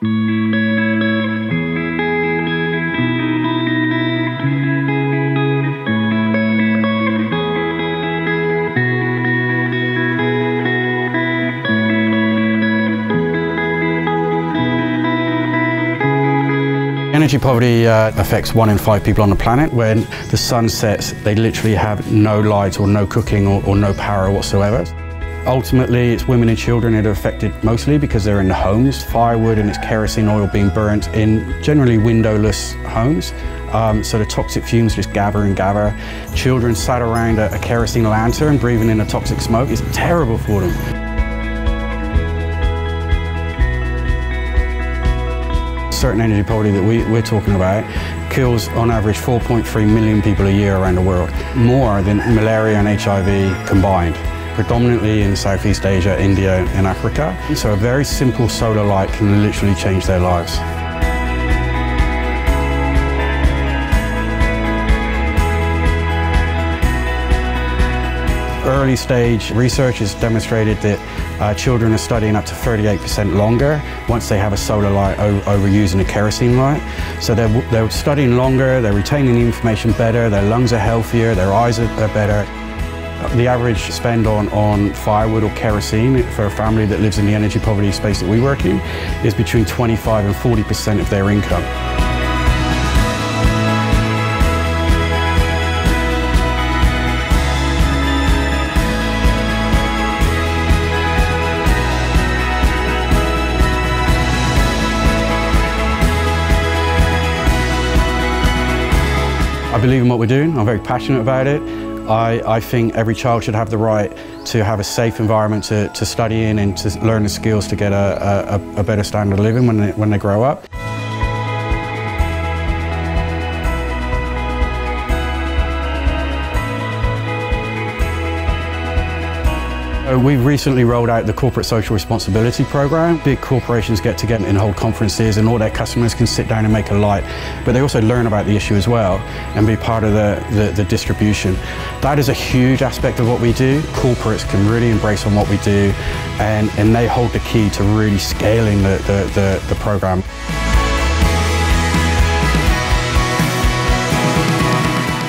Energy poverty uh, affects one in five people on the planet. When the sun sets, they literally have no light or no cooking or, or no power whatsoever. Ultimately, it's women and children that are affected mostly because they're in the homes. Firewood and its kerosene oil being burnt in generally windowless homes. Um, so the toxic fumes just gather and gather. Children sat around a, a kerosene lantern breathing in the toxic smoke is terrible for them. certain energy poverty that we, we're talking about kills on average 4.3 million people a year around the world, more than malaria and HIV combined predominantly in Southeast Asia, India and Africa. So a very simple solar light can literally change their lives. Early stage research has demonstrated that uh, children are studying up to 38% longer once they have a solar light over using a kerosene light. So they're, they're studying longer, they're retaining the information better, their lungs are healthier, their eyes are, are better. The average spend on, on firewood or kerosene for a family that lives in the energy poverty space that we work in is between 25 and 40% of their income. I believe in what we're doing. I'm very passionate about it. I, I, think every child should have the right to have a safe environment to, to study in and to learn the skills to get a, a, a better standard of living when they, when they grow up. We recently rolled out the Corporate Social Responsibility Program. Big corporations get together and hold conferences and all their customers can sit down and make a light, but they also learn about the issue as well and be part of the, the, the distribution. That is a huge aspect of what we do. Corporates can really embrace on what we do and, and they hold the key to really scaling the, the, the, the program.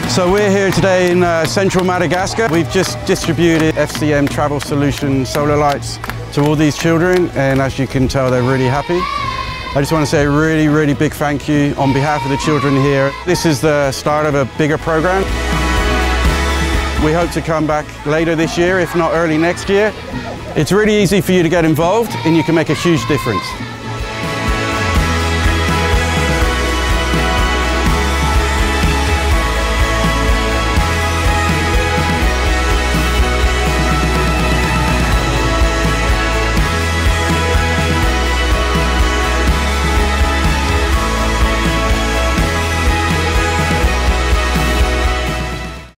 So we're here today in uh, central Madagascar. We've just distributed FCM Travel Solution solar lights to all these children and as you can tell they're really happy. I just want to say a really, really big thank you on behalf of the children here. This is the start of a bigger program. We hope to come back later this year, if not early next year. It's really easy for you to get involved and you can make a huge difference.